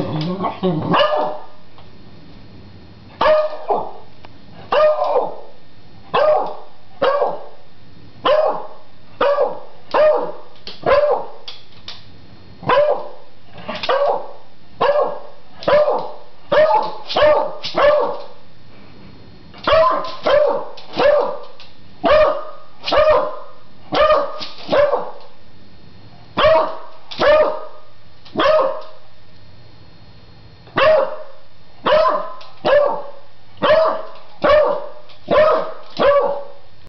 الرحمن